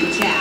Good.